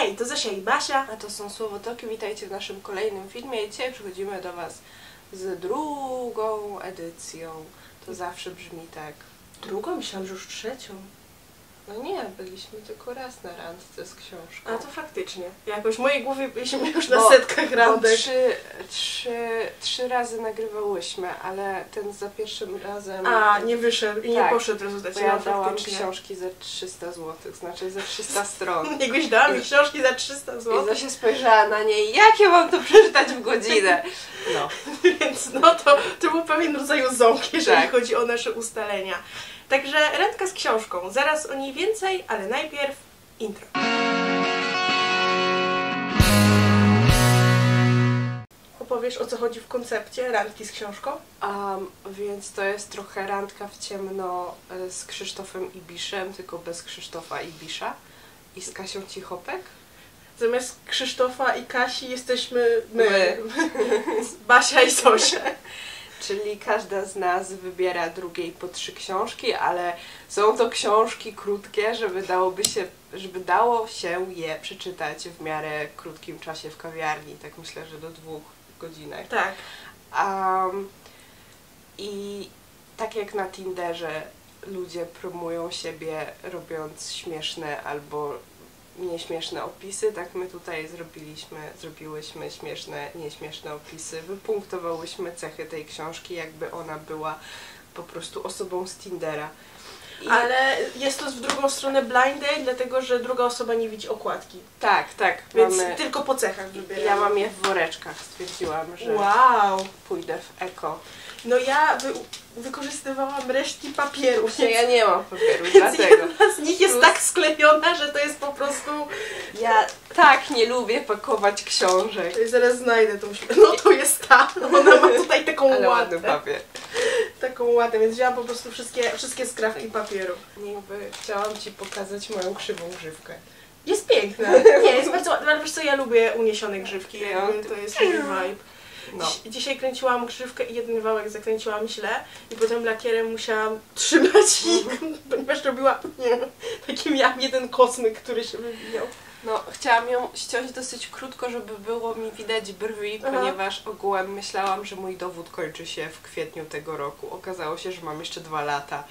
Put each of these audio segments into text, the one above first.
Hej, to Zosia i Basia. A to są Słowotoki, witajcie w naszym kolejnym filmie. I dzisiaj przychodzimy do Was z drugą edycją. To zawsze brzmi tak. Drugą? Myślałam, że już trzecią. No nie, byliśmy tylko raz na randce z książką. A to faktycznie. Jakoś w mojej głowie byliśmy już na Bo- setkach Bo randek. trzy, trzy, trzy razy nagrywałyśmy, ale ten za pierwszym razem... A, nie wyszedł i nie Tak, poszedł rezultat. Bo ja No, dałam faktycznie. książki za 300 zł, znaczy za 300 stron. Jakbyś dała mi książki za 300 I zł, Zosia spojrzała na niej, jak ja mam to przeczytać w godzinę? No. więc no to, to był pewien rodzaj ząg, jeżeli Tak. chodzi o nasze ustalenia. Także randka z książką. Zaraz o niej więcej, ale najpierw intro. Opowiesz o co chodzi w koncepcie randki z książką? Um, więc to jest trochę randka w ciemno e, z Krzysztofem Ibiszem, tylko bez Krzysztofa Ibisza i z Kasią Cichopek. Zamiast Krzysztofa i Kasi jesteśmy my. My. Basia i Zosia. Czyli każda z nas wybiera drugiej po trzy książki, ale są to książki krótkie, żeby dałoby się, żeby dało się je przeczytać w miarę krótkim czasie w kawiarni. Tak myślę, że do dwóch godzinek. Tak. Um, I tak jak na Tinderze ludzie promują siebie robiąc śmieszne albo nieśmieszne opisy, tak my tutaj zrobiliśmy, zrobiłyśmy śmieszne, nieśmieszne opisy, wypunktowałyśmy cechy tej książki, jakby ona była po prostu osobą z Tindera. I Ale jest to w drugą stronę blind date, dlatego że druga osoba nie widzi okładki. tak, tak, Więc mamy, tylko po cechach wybieramy. ja mam je w woreczkach, stwierdziłam, że Wow! pójdę w eko. No ja wy, wykorzystywałam resztki papierów. No ja nie mam papieru, Więc dlatego. jedna z nich jest Plus- tak sklejona, że to jest po prostu... Ja tak nie lubię pakować książek. Ja zaraz znajdę tą No to jest ta. Ona ma tutaj taką Ale ładny papier. Taką łatę, więc wzięłam po prostu wszystkie, wszystkie skrawki papieru. Jakby chciałam Ci pokazać moją krzywą grzywkę. Jest piękna. Nie, jest bardzo ładna. Ale wiesz co, ja lubię uniesione grzywki. Jakby to jest mój vibe. No. Dzisiaj kręciłam grzywkę i jeden wałek zakręciłam źle i potem lakierem musiałam trzymać ich, ponieważ robiła nie, taki miałam jeden kosmyk, który się wywijał. no, chciałam ją ściąć dosyć krótko, żeby było mi widać brwi, Aha. ponieważ ogółem myślałam, że mój dowód kończy się w kwietniu tego roku. Okazało się, że mam jeszcze dwa lata.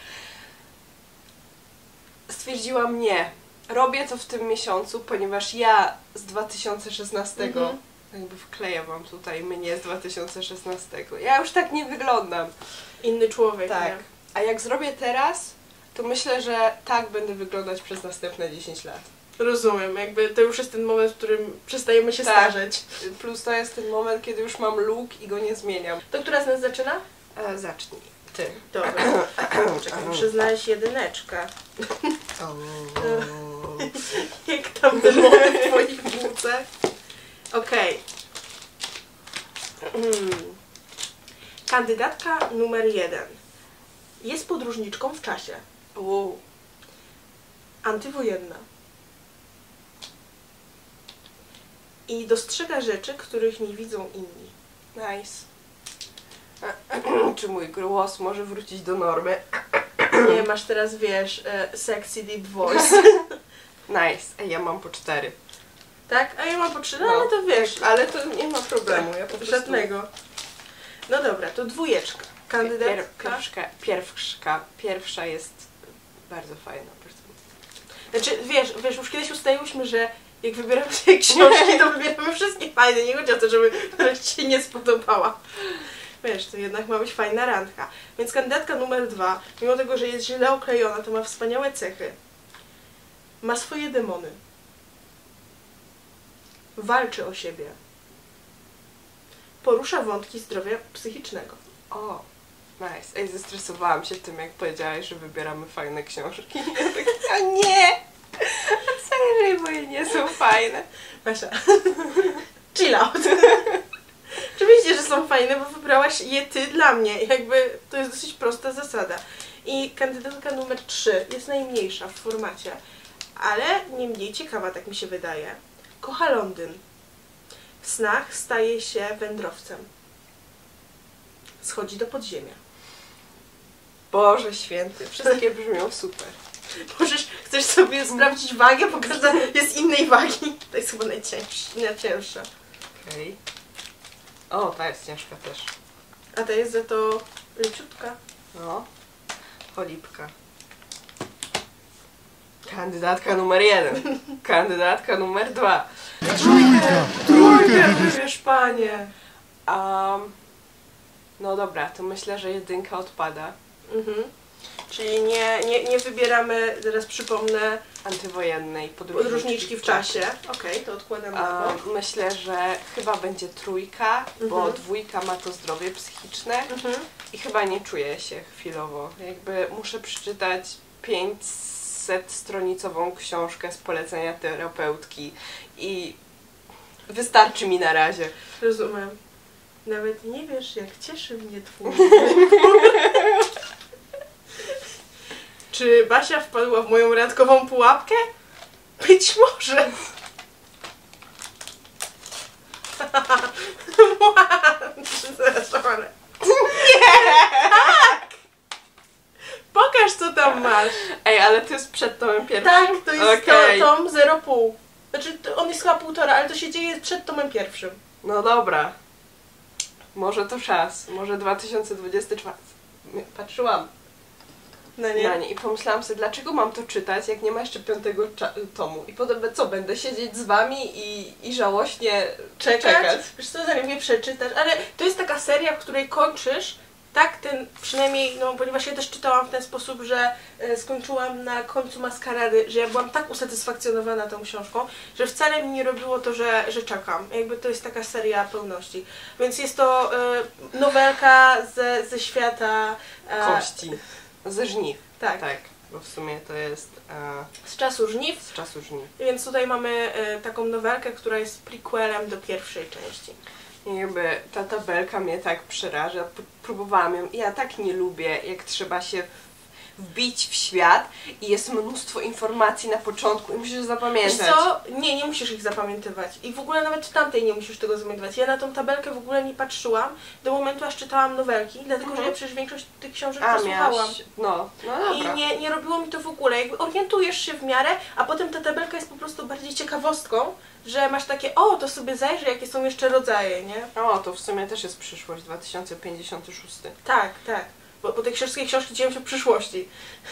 Stwierdziłam nie. Robię to w tym miesiącu, ponieważ ja z 2016 Mhm. Jakby wkleję wam tutaj mnie z 2016. Ja już tak nie wyglądam. Inny człowiek. Tak. Nie? A jak zrobię teraz, to myślę, że tak będę wyglądać przez następne 10 lat. Rozumiem, jakby to już jest ten moment, w którym przestajemy się Tak. starzeć. Plus to jest ten moment, kiedy już mam look i go nie zmieniam. To która z nas zaczyna? E, zacznij. Ty. Dobra. Czekaj, muszę znaleźć jedyneczkę. Jak tam ten moment w twoich bułce? Okej. Mm. Kandydatka numer jeden. Jest podróżniczką w czasie. Wow. Antywojenna. I dostrzega rzeczy, których nie widzą inni. Nice. Czy mój głos może wrócić do normy? Nie, masz teraz, wiesz, e, sexy deep voice. Nice. Ja mam po cztery. Tak? A ja mam po trzy, no, ale to wiesz. Tak, ale to nie ma problemu. Ja po prostu... Żadnego. No dobra, to dwójeczka. Pier, Kandydatka. pierwszka, pierwsza, pierwsza jest bardzo fajna. Znaczy, wiesz, wiesz, już kiedyś ustaliłyśmy, że jak wybieramy sobie książki, to wybieramy wszystkie fajne. Nie chodzi o to, żeby któraś ci się nie spodobała. Wiesz, to jednak ma być fajna randka. Więc kandydatka numer dwa, mimo tego, że jest źle oklejona, to ma wspaniałe cechy. Ma swoje demony. Walczy o siebie. Porusza wątki zdrowia psychicznego. O, nice. Ej, zestresowałam się tym, jak powiedziałaś, że wybieramy fajne książki. Ja tak, a nie! Jeżeli moje nie są fajne? Basia, chill out. Oczywiście, że są fajne, bo wybrałaś je ty dla mnie. Jakby to jest dosyć prosta zasada. I kandydatka numer 3 jest najmniejsza w formacie, ale nie mniej ciekawa, tak mi się wydaje. Kocha Londyn. W snach staje się wędrowcem. Schodzi do podziemia. Boże święty, wszystkie brzmią super. Możesz, chcesz sobie sprawdzić wagę, bo każda jest innej wagi. To jest chyba najcięższa. najcięższa. Okej. O, ta jest ciężka też. A ta jest za to leciutka. No. Cholipka. Kandydatka numer jeden. Kandydatka numer dwa. Trójkę! Trójkę wybierz, panie! Um, no dobra, to myślę, że jedynka odpada. Mhm. Czyli nie, nie, nie wybieramy, teraz przypomnę, antywojennej podróżniczki, podróżniczki w czasie. Okej, to odkładam na bok. Um, myślę, że chyba będzie trójka, bo mhm. dwójka ma to zdrowie psychiczne Mhm. i chyba nie czuję się chwilowo. Jakby muszę przeczytać pięć z 500-stronicową książkę z polecenia terapeutki i wystarczy mi na razie. Rozumiem. Nawet nie wiesz, jak cieszy mnie twój Czy Basia wpadła w moją randkową pułapkę? Być może. Nie! Tak. Pokaż, co tam masz. Ej, ale to jest przed tomem pierwszym? Tak, to jest Okej. to, tom 0,5. Znaczy, on jest chyba półtora, ale to się dzieje przed tomem pierwszym. No dobra. Może to czas. Może 2024. Patrzyłam No na nie? nie i pomyślałam sobie, dlaczego mam to czytać, jak nie ma jeszcze piątego tomu. I potem co, będę siedzieć z wami i, i żałośnie czekać. czekać. Wiesz co, zanim mnie przeczytasz, ale to jest taka seria, w której kończysz, tak, ten, przynajmniej, no, ponieważ ja też czytałam w ten sposób, że e, skończyłam na końcu maskarady, że ja byłam tak usatysfakcjonowana tą książką, że wcale mi nie robiło to, że, że czekam. Jakby to jest taka seria pełności. Więc jest to e, nowelka ze, ze świata... e, Kości. Ze żniw. Tak, Tak, bo w sumie to jest e, z czasu żniw. z czasu żniw. Więc tutaj mamy e, taką nowelkę, która jest prequelem do pierwszej części. I jakby ta tabelka mnie tak przeraża. Próbowałam ją i ja tak nie lubię, jak trzeba się wbić w świat i jest mnóstwo informacji na początku i musisz Wiesz zapamiętać. co? Nie, nie musisz ich zapamiętywać. I w ogóle nawet w tamtej nie musisz tego zapamiętywać. Ja na tą tabelkę w ogóle nie patrzyłam do momentu, aż czytałam nowelki, dlatego że Mhm. ja przecież większość tych książek A, przesłuchałam. miałaś... No, no I dobra. nie, nie robiło mi to w ogóle. Jakby orientujesz się w miarę, a potem ta tabelka jest po prostu bardziej ciekawostką, że masz takie, o, to sobie zajrzę, jakie są jeszcze rodzaje, nie? O, to w sumie też jest przyszłość, 2056. Tak, tak. Bo, bo te wszystkie książki dzieją się w przyszłości.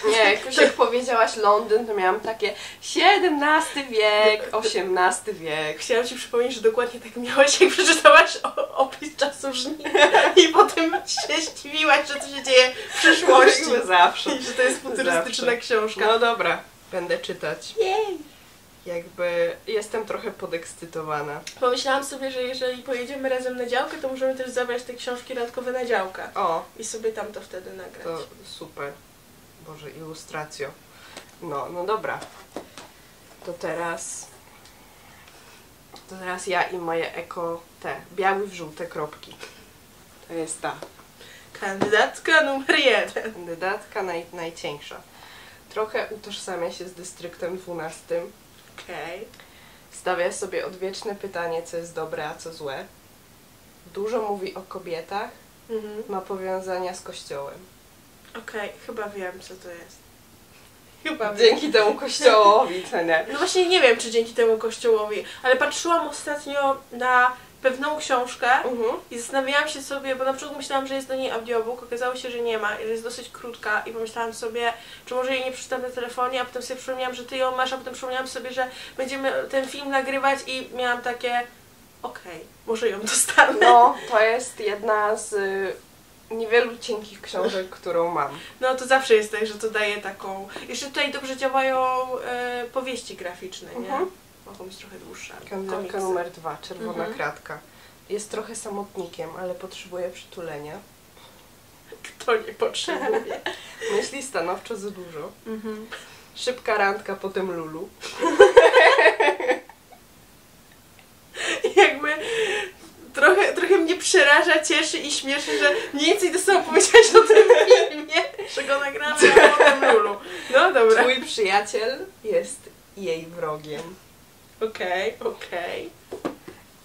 Nie, jakoś jak powiedziałaś Londyn, to miałam takie XVII wiek, XVIII wiek. Chciałam Ci przypomnieć, że dokładnie tak miałaś, jak przeczytałaś o, opis czasu żniw i potem się zdziwiłaś, że to się dzieje w przyszłości. Zawsze. I że to jest futurystyczna Zawsze. książka. No dobra, będę czytać. Jej! Jakby jestem trochę podekscytowana. Pomyślałam sobie, że jeżeli pojedziemy razem na działkę, to możemy też zabrać te książki randkowe na działkę. O, I sobie tam to wtedy nagrać. to super. Boże, ilustracjo. No, no dobra. To teraz... To teraz ja i moje eko te, biały w żółte kropki. To jest ta Kandydatka numer jeden. kandydatka naj, najcieńsza. Trochę utożsamia się z dystryktem 12. Okej. Stawia sobie odwieczne pytanie, co jest dobre, a co złe. Dużo mówi o kobietach, Mhm. ma powiązania z kościołem. Okej, chyba wiem, co to jest. Chyba wiem. Dzięki temu kościołowi, co nie? No właśnie nie wiem, czy dzięki temu kościołowi, ale patrzyłam ostatnio na pewną książkę Mhm. i zastanawiałam się sobie, bo na początku myślałam, że jest do niej audiobook, okazało się, że nie ma, że jest dosyć krótka i pomyślałam sobie, czy może jej nie przeczytam na telefonie, a potem sobie przypomniałam, że ty ją masz, a potem przypomniałam sobie, że będziemy ten film nagrywać i miałam takie, okej, może ją dostanę. No, to jest jedna z y, niewielu cienkich książek, którą mam. No to zawsze jest tak, że to daje taką... Jeszcze tutaj dobrze działają e, powieści graficzne, nie? Mhm. Mogą być trochę dłuższe. Kandydatka numer dwa, czerwona Mhm. kratka. Jest trochę samotnikiem, ale potrzebuje przytulenia. Kto nie potrzebuje. Myśli stanowczo za dużo. mhm. Szybka randka, potem lulu. Jakby trochę, trochę mnie przeraża, cieszy i śmieszy, że mniej więcej to samo powiedziałaś o tym filmie, że go nagramy a potem Lulu. No dobra. Twój przyjaciel jest jej wrogiem. Okej, okej.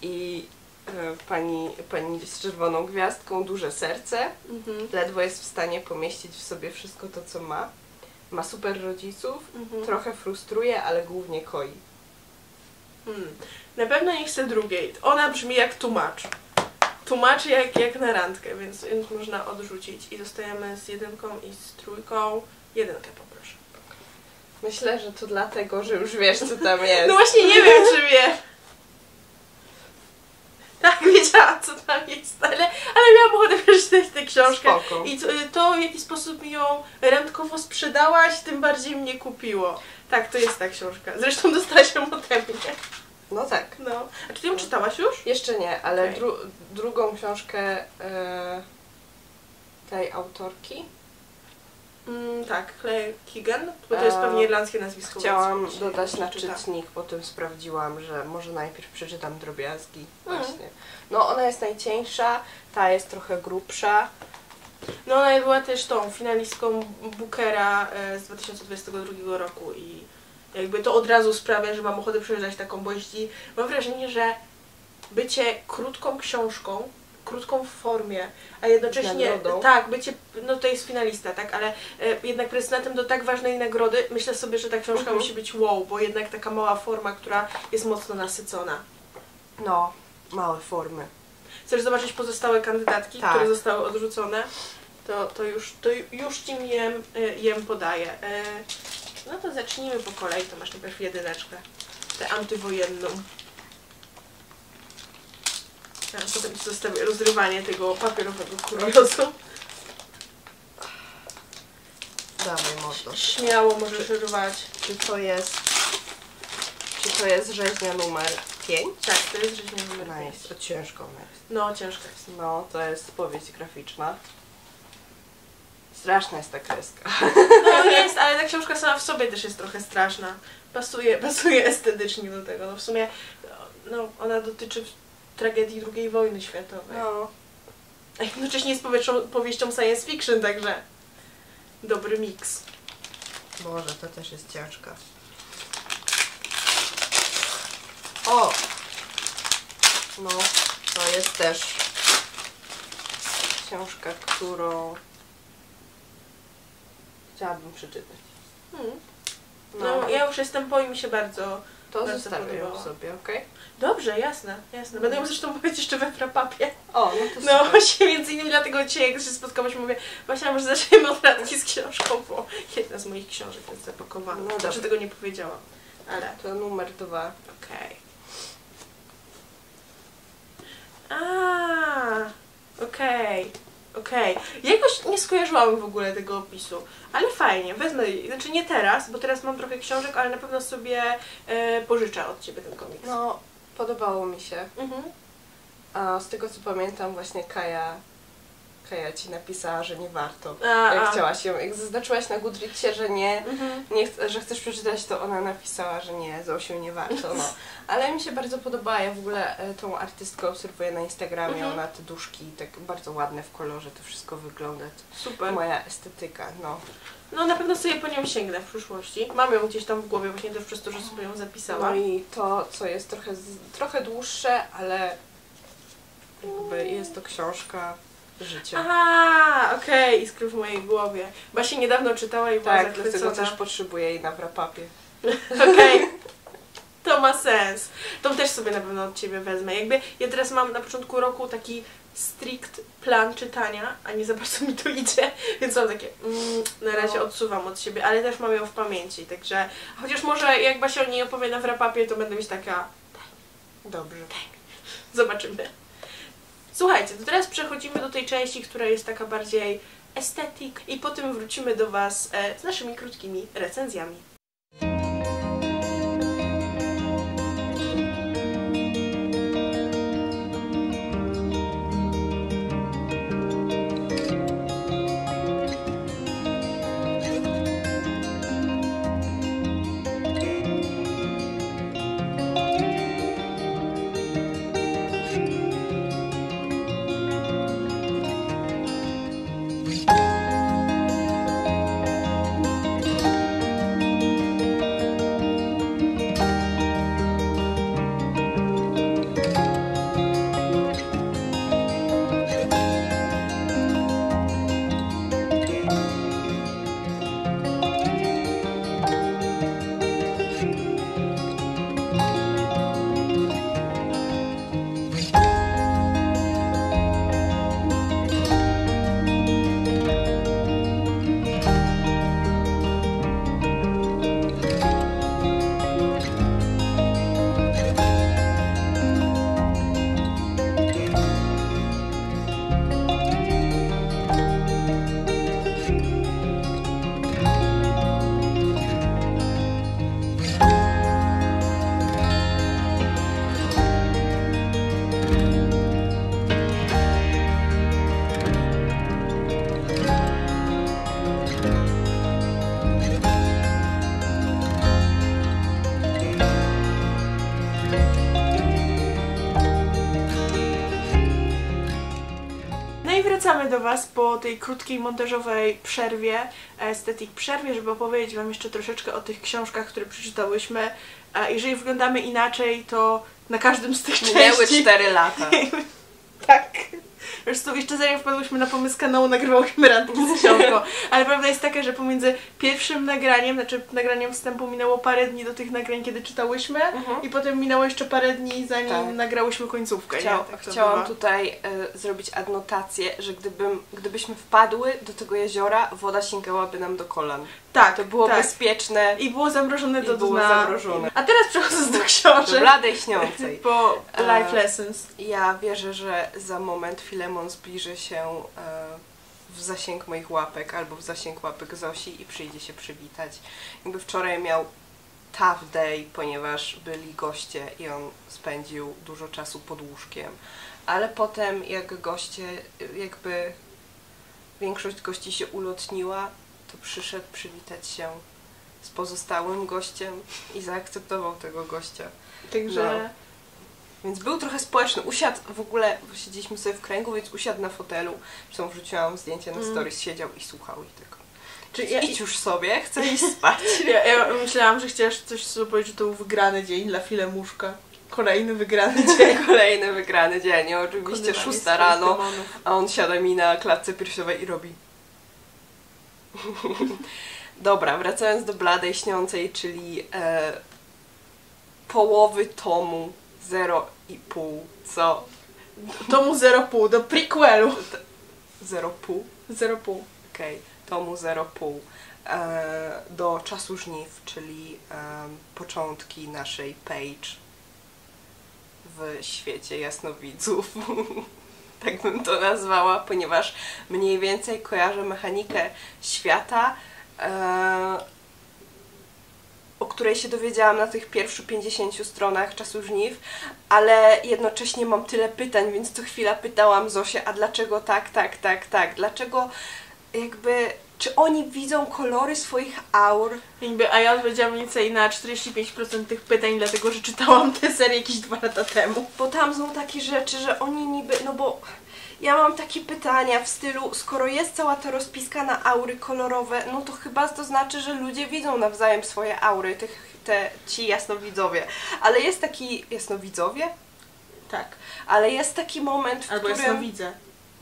I e, pani, pani z czerwoną gwiazdką, duże serce. Mhm. Ledwo jest w stanie pomieścić w sobie wszystko to, co ma. Ma super rodziców, Mhm. trochę frustruje, ale głównie koi. Hmm. Na pewno nie chcę drugiej. Ona brzmi jak tłumacz. Tłumacz jak, jak na randkę, więc, więc można odrzucić. I zostajemy z jedynką i z trójką. Jedynkę poproszę. Myślę, że to dlatego, że już wiesz, co tam jest. No właśnie nie wiem, czy wie. Tak, wiedziałam, co tam jest, ale, ale miałam ochotę przeczytać tę książkę. Spoko. I to, to, w jaki sposób mi ją randkowo sprzedałaś, tym bardziej mnie kupiło. Tak, to jest ta książka. Zresztą dostałaś ją ode mnie. No tak. No. A czy ty ją czytałaś już? Jeszcze nie, ale Okej. dru- drugą książkę e, tej autorki Mm, tak, Claire Keegan, bo to jest A, pewnie irlandzkie nazwisko. chciałam więc dodać na czytnik, potem sprawdziłam, że może najpierw przeczytam drobiazgi. Mhm. Właśnie. No ona jest najcieńsza, ta jest trochę grubsza. No ona była też tą finalistką Bookera e, z 2022 roku i jakby to od razu sprawia, że mam ochotę przeczytać taką, bo jeśli mam wrażenie, że bycie krótką książką, krótką formie, a jednocześnie Nagrodą. tak, bycie, no to jest finalista, tak, ale e, jednak prezydentem do tak ważnej nagrody, myślę sobie, że ta książka Mhm. musi być wow, bo jednak taka mała forma, która jest mocno nasycona. No, małe formy. Chcesz zobaczyć pozostałe kandydatki, Tak. które zostały odrzucone? To, to, już, to już Ci jem, y, jem podaję. Y, No to zacznijmy po kolei, to masz najpierw jedyneczkę. Tę antywojenną. Ci zostawię rozrywanie tego papierowego kuriozu. Dawaj mordo. Śmiało możesz rwać. Czy to jest... Czy to jest rzeźnia numer 5? Tak, to jest rzeźnia numer Ona 5. jest, to ciężko jest. No, ciężko jest. No, to jest powieść graficzna. Straszna jest ta kreska. No jest, ale ta książka sama w sobie też jest trochę straszna. Pasuje, pasuje estetycznie do tego. No w sumie no, ona dotyczy tragedii II wojny światowej. No. A jednocześnie jest powieścią, powieścią science fiction, także dobry miks. Boże, to też jest ciężka. O! No, to jest też książka, którą chciałabym przeczytać. Hmm. No, No, ja już jestem po i mi się bardzo... to bardzo zostawię ją podobała. sobie, okej? Dobrze, jasne, jasne. Będę ją zresztą powiedzieć jeszcze we frapapie. O, no to No super. właśnie, między innymi dlatego dzisiaj, jak się spotkałaś, mówię, właśnie może zaczniemy od randki z książką, bo jedna z moich książek jest zapakowana. No No znaczy dobra. tego nie powiedziałam, ale To numer dwa. okej. A, okej, okej. Jakoś nie skojarzyłam w ogóle tego opisu, ale fajnie, wezmę, znaczy nie teraz, bo teraz mam trochę książek, ale na pewno sobie e, pożyczę od Ciebie ten komiks. No, podobało mi się. Mhm. A z tego co pamiętam, właśnie Kaja, Kaja ci napisała, że nie warto. A, Jak a. chciałaś ją, jak zaznaczyłaś na Goodreadsie, że nie, Mhm. nie ch- że chcesz przeczytać, to ona napisała, że nie, Zosiu nie warto. No. Ale mi się bardzo podoba, ja w ogóle e, tą artystkę obserwuję na Instagramie, Mhm. ona te duszki tak bardzo ładne w kolorze, to wszystko wygląda. To Super. moja estetyka, no. No na pewno sobie po nią sięgnę w przyszłości. Mam ją gdzieś tam w głowie właśnie też przez to, że sobie ją zapisałam. No i to, co jest trochę, trochę dłuższe, ale jakby jest to książka życia. Aha, okej, iskry w mojej głowie. Właśnie niedawno czytała i była Tak, dlatego też potrzebuję jej na wrapapie. Okej. To ma sens. Tą też sobie na pewno od Ciebie wezmę. Jakby ja teraz mam na początku roku taki strict plan czytania, a nie za bardzo mi to idzie, więc mam takie, mm, na razie No. odsuwam od siebie, ale też mam ją w pamięci, także chociaż może jak Basia o niej opowie na wrapapie, to będę mieć taka, Dobrze. Zobaczymy. Słuchajcie, to teraz przechodzimy do tej części, która jest taka bardziej estetyk i potem wrócimy do Was e, z naszymi krótkimi recenzjami. Po tej krótkiej montażowej przerwie, estetik przerwie, żeby opowiedzieć Wam jeszcze troszeczkę o tych książkach, które przeczytałyśmy. Jeżeli wyglądamy inaczej, to na każdym z tych Minęły części... 4 lata. tak. Zresztą jeszcze zanim wpadłyśmy na pomysł kanału, nagrywałyśmy randki z książką. Ale prawda jest taka, że pomiędzy pierwszym nagraniem, znaczy nagraniem wstępu minęło parę dni do tych nagrań, kiedy czytałyśmy Mhm. i potem minęło jeszcze parę dni, zanim Tak. nagrałyśmy końcówkę. Chciał, nie? Tak chciałam bywa. tutaj e, zrobić adnotację, że gdybym, gdybyśmy wpadły do tego jeziora, woda sięgałaby nam do kolan. Tak, To było tak. bezpieczne I było zamrożone I do było dna. zamrożone. A teraz przechodząc do do książek, bladej śniącej. po E, life lessons. Ja wierzę, że za moment Filemon zbliży się e, w zasięg moich łapek albo w zasięg łapek Zosi i przyjdzie się przywitać. Jakby wczoraj miał tough day, ponieważ byli goście i on spędził dużo czasu pod łóżkiem. Ale potem jak goście, jakby większość gości się ulotniła, to przyszedł przywitać się z pozostałym gościem i zaakceptował tego gościa. Także no. Więc był trochę społeczny. Usiadł w ogóle, bo siedzieliśmy sobie w kręgu, więc usiadł na fotelu. Zresztą wrzuciłam zdjęcie na Mm. stories, siedział i słuchał ich tylko. czy ja, Idź już sobie, chcę iść spać. ja, ja myślałam, że chciałaś coś sobie powiedzieć, że to był wygrany dzień dla Filemuszka. Kolejny wygrany dzień. Kolejny wygrany dzień. Oczywiście szósta rano, a on siada mi na klatce piersiowej i robi. Dobra, wracając do bladej śniącej, czyli e, połowy tomu 0,5, co Tomu 0,5, do prequelu. 0,5 0,5. Okej, tomu 0,5 e, do czasu żniw, czyli e, początki naszej page w świecie jasnowidzów. tak bym to nazwała, ponieważ mniej więcej kojarzę mechanikę świata, e, o której się dowiedziałam na tych pierwszych 50 stronach czasu żniw, ale jednocześnie mam tyle pytań, więc co chwila pytałam Zosię, a dlaczego tak, tak, tak, tak, dlaczego jakby, czy oni widzą kolory swoich aur? Jakby, a ja odpowiedziałam mniej więcej na 45% tych pytań, dlatego że czytałam tę serię jakieś dwa lata temu. Bo tam są takie rzeczy, że oni niby, no bo ja mam takie pytania w stylu, skoro jest cała ta rozpiska na aury kolorowe, no to chyba to znaczy, że ludzie widzą nawzajem swoje aury, tych, te, ci jasnowidzowie. Ale jest taki, jasnowidzowie? Tak. Ale jest taki moment, w Albo którym... jasno widzę.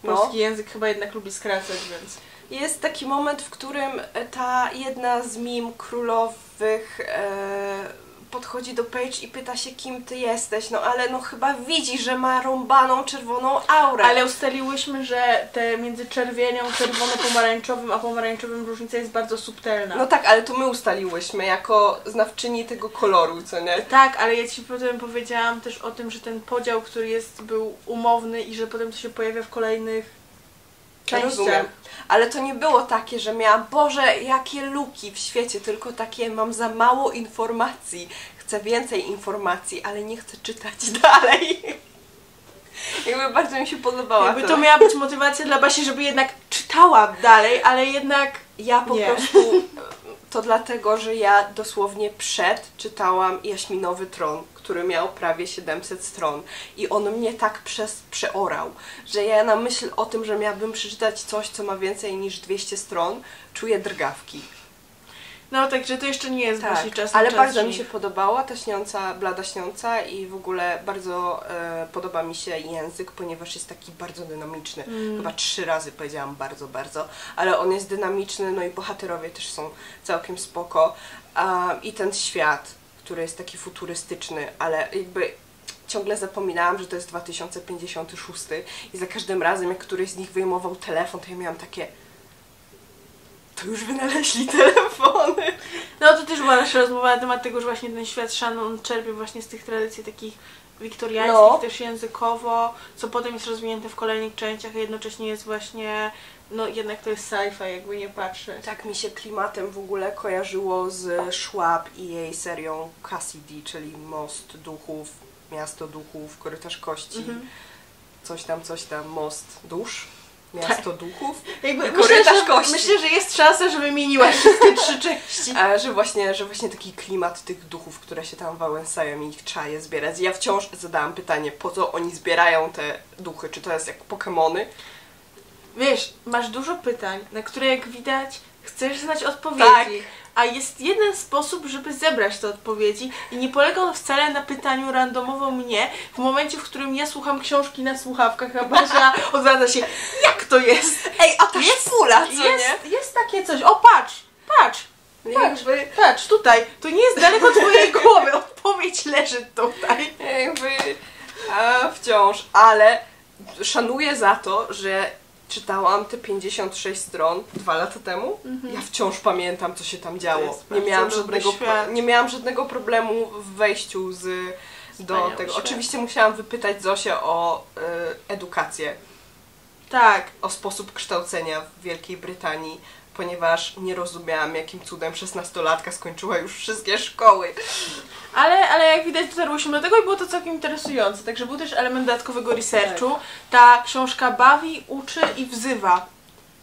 No. Polski język chyba jednak lubi skracać, więc... Jest taki moment, w którym ta jedna z mim królowych e, podchodzi do Paige i pyta się, kim ty jesteś. No ale no chyba widzi, że ma rąbaną czerwoną aurę. Ale ustaliłyśmy, że te między czerwienią, czerwono-pomarańczowym, a pomarańczowym różnica jest bardzo subtelna. No tak, ale to my ustaliłyśmy jako znawczyni tego koloru, co nie? Tak, ale ja ci potem powiedziałam też o tym, że ten podział, który jest, był umowny i że potem to się pojawia w kolejnych Rozumiem. Ale to nie było takie, że miałam, Boże, jakie luki w świecie, tylko takie mam za mało informacji. Chcę więcej informacji, ale nie chcę czytać dalej. Jakby bardzo mi się podobała. Jakby ta- to miała być motywacja dla Basi, żeby jednak czytała dalej, ale jednak Ja po Nie. prostu to dlatego, że ja dosłownie przed czytałam Jaśminowy Tron, który miał prawie 700 stron i on mnie tak przez, przeorał, że ja na myśl o tym, że miałabym przeczytać coś, co ma więcej niż 200 stron, czuję drgawki. No także to jeszcze nie jest właśnie czas ale czas bardzo mi się podobała ta śniąca, blada śniąca i w ogóle bardzo e, podoba mi się język, ponieważ jest taki bardzo dynamiczny. Mm. Chyba trzy razy powiedziałam bardzo, bardzo, ale on jest dynamiczny, no i bohaterowie też są całkiem spoko. I ten świat, który jest taki futurystyczny, ale jakby ciągle zapominałam, że to jest 2056 i za każdym razem, jak któryś z nich wyjmował telefon, to ja miałam takie to już wynaleźli telefony. No to też była nasza rozmowa na temat tego, że właśnie ten świat Shannon czerpie właśnie z tych tradycji takich wiktoriańskich, No. też językowo, co potem jest rozwinięte w kolejnych częściach, a jednocześnie jest właśnie, no jednak to jest sci-fi, jakby nie patrzeć. Tak mi się klimatem w ogóle kojarzyło z Schwab i jej serią Cassidy, czyli Most Duchów, Miasto Duchów, Korytarz Kości, Mhm. coś tam, coś tam, Most Dusz, Miasto Duchów. Jakby I myślę, korytarz że, kości. myślę, że jest szansa, że wymieniłaś wszystkie trzy części. A że właśnie, że właśnie taki klimat tych duchów, które się tam wałęsają i ich trzeba je zbierać. Ja wciąż zadałam pytanie, po co oni zbierają te duchy? Czy to jest jak Pokemony? Wiesz, masz dużo pytań, na które jak widać chcesz znać odpowiedzi. Tak. A jest jeden sposób, żeby zebrać te odpowiedzi i nie polega on wcale na pytaniu randomowo mnie, w momencie, w którym ja słucham książki na słuchawkach, a Basia odradza się, jak to jest? Ej, a ta Jest- szpula, co jest, nie? jest takie coś, o patrz, patrz, patrz, Jakby, patrz, tutaj, to nie jest daleko twojej głowy, odpowiedź leży tutaj. jakby a, wciąż, ale szanuję za to, że czytałam te 56 stron dwa lata temu. Ja wciąż pamiętam, co się tam działo. Nie miałam, żadnego, nie miałam żadnego problemu w wejściu z, do tego. świat. Oczywiście musiałam wypytać Zosię o y, edukację, Tak, o sposób kształcenia w Wielkiej Brytanii, ponieważ nie rozumiałam, jakim cudem 16-latka skończyła już wszystkie szkoły. Ale, ale jak widać dotarło się do tego i było to całkiem interesujące. Także był też element dodatkowego researchu. Ta książka bawi, uczy i wzywa.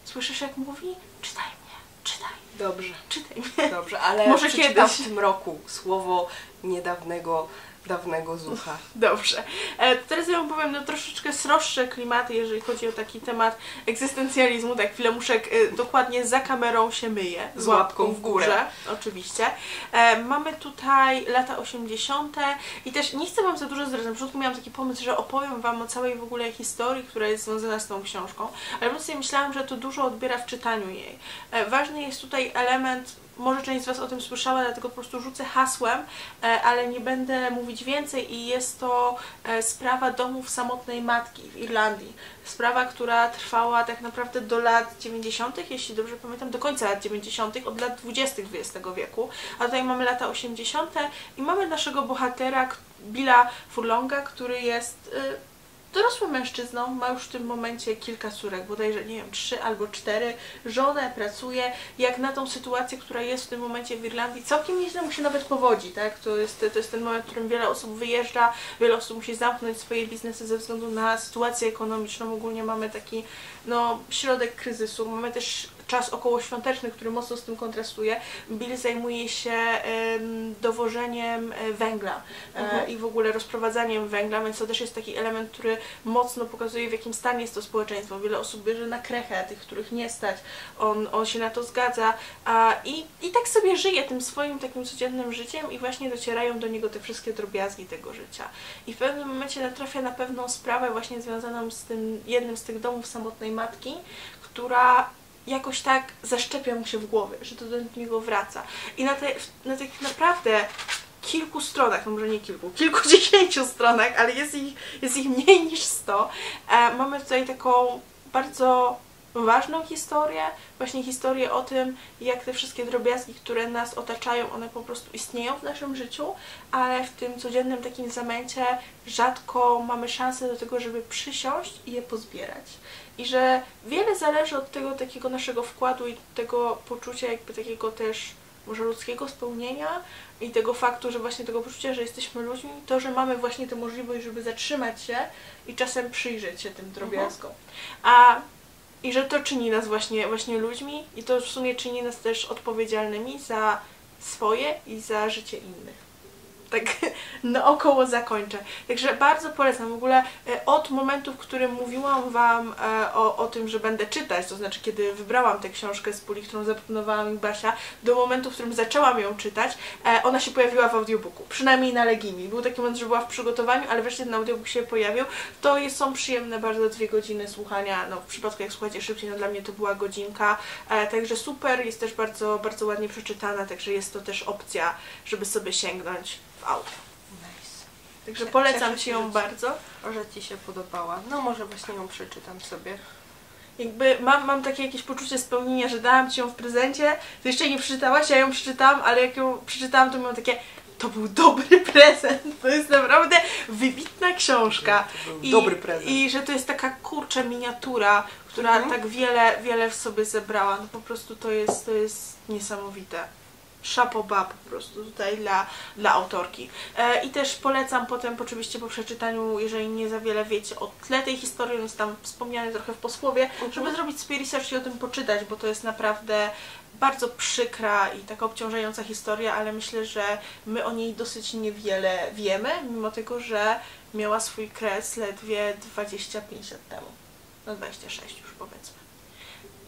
Słyszysz jak mówi? Czytaj mnie, czytaj, Dobrze. czytaj mnie. Dobrze, ale Może przeczytam kiedyś. w tym roku słowo niedawnego, dawnego zucha. Dobrze. E, teraz ja wam powiem no, troszeczkę sroższe klimaty, jeżeli chodzi o taki temat egzystencjalizmu. Tak, chwilę muszę e, dokładnie za kamerą się myje. Z łapką w górę. Oczywiście. E, mamy tutaj lata 80. i też nie chcę wam za dużo zdradzać. Na początku miałam taki pomysł, że opowiem wam o całej w ogóle historii, która jest związana z tą książką, ale po sobie myślałam, że to dużo odbiera w czytaniu jej. E, ważny jest tutaj element może część z Was o tym słyszała, dlatego po prostu rzucę hasłem, e, ale nie będę mówić więcej i jest to e, sprawa domów samotnej matki w Irlandii. Sprawa, która trwała tak naprawdę do lat 90., jeśli dobrze pamiętam, do końca lat 90., od lat 20. XX wieku, a tutaj mamy lata 80. i mamy naszego bohatera, Billa Furlonga, który jest y, dorosłym mężczyzną, ma już w tym momencie kilka córek, bodajże, nie wiem, trzy albo cztery, żonę, pracuje, jak na tą sytuację, która jest w tym momencie w Irlandii, całkiem nieźle mu się nawet powodzi, tak? To jest, to jest ten moment, w którym wiele osób wyjeżdża, wiele osób musi zamknąć swoje biznesy ze względu na sytuację ekonomiczną. Ogólnie mamy taki, no, środek kryzysu. Mamy też czas okołoświąteczny, który mocno z tym kontrastuje. Bill zajmuje się em, dowożeniem e, węgla e, Mhm. i w ogóle rozprowadzaniem węgla, więc to też jest taki element, który mocno pokazuje, w jakim stanie jest to społeczeństwo. Wiele osób bierze na krechę, tych, których nie stać. On, on się na to zgadza a, i, i tak sobie żyje tym swoim takim codziennym życiem i właśnie docierają do niego te wszystkie drobiazgi tego życia. I w pewnym momencie natrafia na pewną sprawę właśnie związaną z tym jednym z tych domów samotnej matki, która jakoś tak zaszczepia mu się w głowie, że to do niego wraca. I na, te, na tych naprawdę kilku stronach, no może nie kilku, kilkudziesięciu stronach, ale jest ich, jest ich mniej niż sto, e, mamy tutaj taką bardzo ważną historię, właśnie historię o tym, jak te wszystkie drobiazgi, które nas otaczają, one po prostu istnieją w naszym życiu, ale w tym codziennym takim zamęcie rzadko mamy szansę do tego, żeby przysiąść i je pozbierać. I że wiele zależy od tego takiego naszego wkładu i tego poczucia jakby takiego też może ludzkiego spełnienia i tego faktu, że właśnie tego poczucia, że jesteśmy ludźmi, to, że mamy właśnie tę możliwość, żeby zatrzymać się i czasem przyjrzeć się tym drobiazgom. A i że to czyni nas właśnie, właśnie ludźmi i to w sumie czyni nas też odpowiedzialnymi za swoje i za życie innych. Tak naokoło zakończę. Także bardzo polecam. W ogóle e, od momentu, w którym mówiłam Wam e, o, o tym, że będę czytać, to znaczy kiedy wybrałam tę książkę z puli, którą zaproponowała mi Basia, do momentu, w którym zaczęłam ją czytać, e, ona się pojawiła w audiobooku. Przynajmniej na Legimi. Był taki moment, że była w przygotowaniu, ale wreszcie ten audiobook się pojawił. To jest, są przyjemne bardzo dwie godziny słuchania. No, w przypadku jak słuchacie szybciej, no dla mnie to była godzinka. Także super, jest też bardzo, bardzo ładnie przeczytana, także jest to też opcja, żeby sobie sięgnąć w audio. Nice. Także polecam Ci ją bardzo. Że Ci się podobała. No może właśnie ją przeczytam sobie. Jakby mam, mam takie jakieś poczucie spełnienia, że dałam Ci ją w prezencie, Ty jeszcze nie przeczytałaś, ja ją przeczytałam, ale jak ją przeczytałam, to miałam takie to był dobry prezent, to jest naprawdę wybitna książka. I, dobry prezent. I że to jest taka kurcza miniatura, która Mhm. tak wiele, wiele w sobie zebrała. No po prostu to jest, to jest niesamowite. Szapoba po prostu tutaj dla, dla autorki. E, I też polecam potem oczywiście po przeczytaniu, jeżeli nie za wiele wiecie o tle tej historii, on jest tam wspomniany trochę w posłowie, żeby zrobić sobie research i o tym poczytać, bo to jest naprawdę bardzo przykra i taka obciążająca historia, ale myślę, że my o niej dosyć niewiele wiemy, mimo tego, że miała swój kres ledwie 25 lat temu. No 26 już powiedzmy.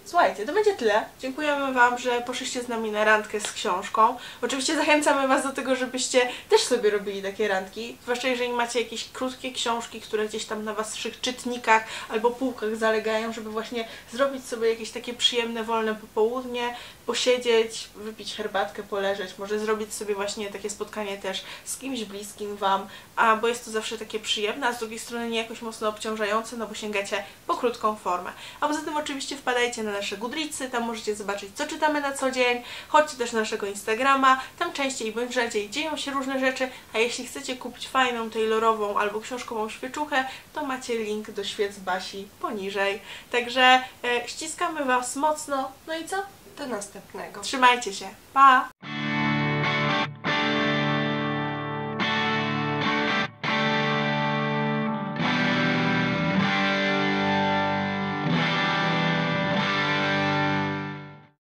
Słuchajcie, to będzie tyle. Dziękujemy Wam, że poszliście z nami na randkę z książką. Oczywiście zachęcamy Was do tego, żebyście też sobie robili takie randki. Zwłaszcza jeżeli macie jakieś krótkie książki, które gdzieś tam na Waszych czytnikach albo półkach zalegają, żeby właśnie zrobić sobie jakieś takie przyjemne, wolne popołudnie, posiedzieć, wypić herbatkę, poleżeć, może zrobić sobie właśnie takie spotkanie też z kimś bliskim Wam, a bo jest to zawsze takie przyjemne, a z drugiej strony nie jakoś mocno obciążające, no bo sięgacie po krótką formę. A poza tym oczywiście wpadajcie na nasze Goodreadsy, tam możecie zobaczyć, co czytamy na co dzień, chodźcie też na naszego Instagrama, tam częściej bądź rzadziej dzieją się różne rzeczy, a jeśli chcecie kupić fajną, taylorową albo książkową świeczuchę, to macie link do świec Basi poniżej. Także e, ściskamy Was mocno, no i co? Do następnego. Trzymajcie się, pa!